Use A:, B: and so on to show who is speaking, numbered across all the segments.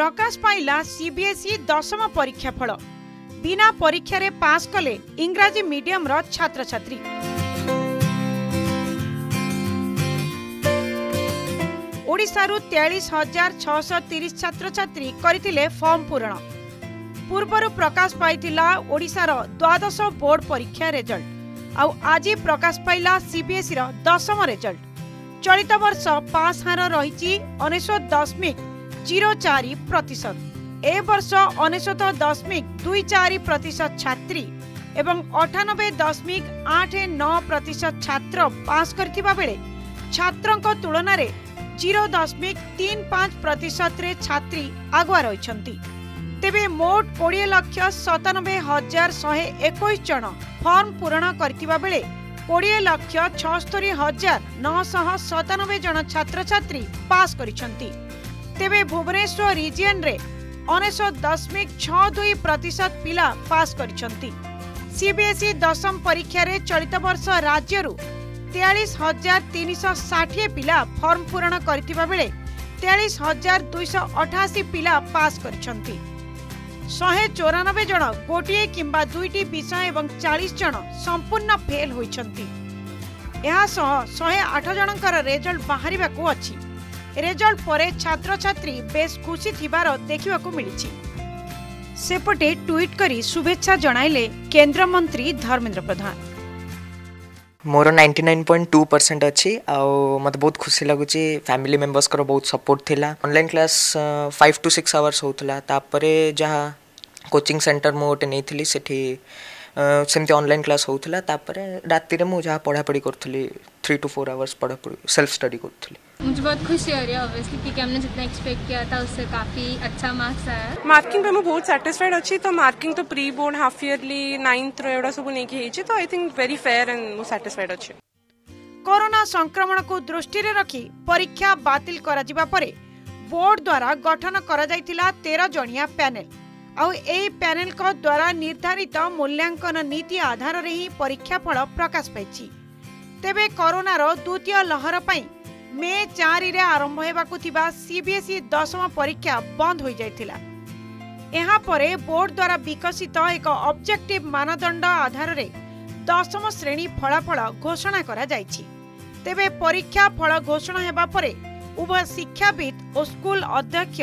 A: প্রকাশ পাইলা সিবিএসই দশম পরীক্ষা ফল বিনা পরীক্ষার পাশ কলে ইংরাজী মিডিয়ামর ছাত্রছাত্রী ওড়শার তেয়াশ হাজার ছশ তিরিশ ছাত্রছাত্রী করে ফর্ম পূরণ পূর্বর প্রকাশ পাই ওড়শার দ্বাদশ বোর্ড পরীক্ষা রেজল্ট আজ প্রকাশ পাইলা সিবিএসই দশম রেজল্ট চলিত বর্ষ পাস হার রয়েছে ଅନେଶ୍ୱତ দশমিক जीरो चारि प्रतिशत ए वर्ष अनेशत दशमिक दुई चारि प्रतिशत छात्री ଏବଂ ଅଠାନବେ ଦଶମିକ ଆଠ ନଅ ପ୍ରତିଶତ ଛାତ୍ର ପାସ୍ କରିଥିବା ବେଳେ ଛାତ୍ରଙ୍କ ତୁଳନାରେ ଜିରୋ ଦଶମିକ ତିନି ପାଞ୍ଚ ପ୍ରତିଶତରେ ଛାତ୍ରୀ ଆଗୁଆ ରହିଛନ୍ତି ତେବେ ମୋଟ କୋଡ଼ିଏ ଲକ୍ଷ ସତାନବେ ହଜାର ଶହେ ଏକୋଇଶ ଜଣ ଫର୍ମ ପୂରଣ କରିଥିବା ବେଳେ କୋଡ଼ିଏ ଲକ୍ଷ ଛଅସ୍ତରୀ ହଜାର ନଅଶହ ସତାନବେ ଜଣ ଛାତ୍ରଛାତ୍ରୀ ପାସ୍ କରିଛନ୍ତି तेबै भुवनेश्वर रिजियन रे दशमिक छ दुई प्रतिशत पिला पास सीबीएसई दशम परीक्षा चलित वर्ष राज्य तेयालिस हजार पिला फर्म पूरण गरिस हजार दुईश पिला पास गरिान जन गोटा दुईटी विषय चालिस जन सम्पूर्ण फेल्स शे आठ जनकोजल्ट बा रेजल्ट परे छात्र छात्री बेस खुशी थिबार देखिवा को मिलिछि सेपटे ट्वीट करी शुभेच्छा जणाइले केंद्र मंत्री धर्मेंद्र प्रधान
B: मोर 99.2 परसेंट अच्छी आउ मत बहुत खुशी लगुची फैमिली मेंबर्स करो बहुत सपोर्ट थिला ऑनलाइन क्लास 5 टू 6 आवर्स होतला तापरे जहां कोचिंग सेंटर मोटे नहीं थिली सेमती ऑनलाइन क्लास होतला तापरे रात्री रे मु जहां टू 4 आवर्स पढा सेल्फ स्टडी करथली
C: मुझे बहुत खुशी हो रही है ऑब्वियसली क्योंकि हमने जितना एक्सपेक्ट किया था उससे काफी अच्छा मार्क्स आया
D: मार्किंग पे तो मैं बहुत सैटिस्फाइड अच्छी तो मार्किंग तो pre board half yearly ninth एवढा सब नहीं ହେଇଛି तो I think very fair and मु सैटिस्फाइड अच्छी
A: कोरोना संक्रमण को दृष्टि रे रखी परीक्षा बातिल करा जिबा परे बोर्ड द्वारा गठन करा जाइतिला 13 जणिया पैनल ଆଉ ଏହି ପ୍ୟାନେଲଙ୍କ ଦ୍ୱାରା ନିର୍ଦ୍ଧାରିତ ମୂଲ୍ୟାଙ୍କନ ନୀତି ଆଧାରରେ ହିଁ ପରୀକ୍ଷାଫଳ ପ୍ରକାଶ ପାଇଛି ତେବେ କରୋନାର ଦ୍ୱିତୀୟ ଲହର ପାଇଁ মে চারিরে আরম্ভ হওয়া সিবিএসই দশম পরীক্ষা বন্ধ হয়ে যাই এরপরে বোর্ড দ্বারা বিকশিত এক অবজেক্টিভ মানদণ্ড আধারে দশম শ্রেণী ফলাফল ঘোষণা করা যাই তেবে পরীক্ষা ফল ঘোষণা হওয়া পরে উভয় শিক্ষাবিদ ও স্কুল অধ্যক্ষ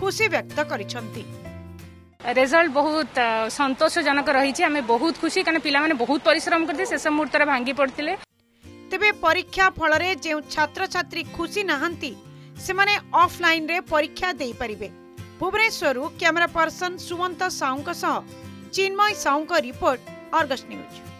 A: খুশি ব্যক্ত করেছেন
E: রেজল্ট বহুত সন্তোষজনক রয়েছে আমি বহুত খুশি কারণ মানে বহুত পরিশ্রম করতে শেষ মুহূর্তে ভাঙ্গি পড়লে
A: ତେବେ ପରୀକ୍ଷା ଫଳରେ ଯେଉଁ ଛାତ୍ରଛାତ୍ରୀ ଖୁସି ନାହାନ୍ତି ସେମାନେ ଅଫ୍ଲାଇନ୍ରେ ପରୀକ୍ଷା ଦେଇପାରିବେ ଭୁବନେଶ୍ୱରରୁ କ୍ୟାମେରା ପର୍ସନ ସୁମନ୍ତ ସାହୁଙ୍କ ସହ ଚିନ୍ମୟ ସାହୁଙ୍କ ରିପୋର୍ଟ ଅର୍ଗସ୍ ନ୍ୟୁଜ୍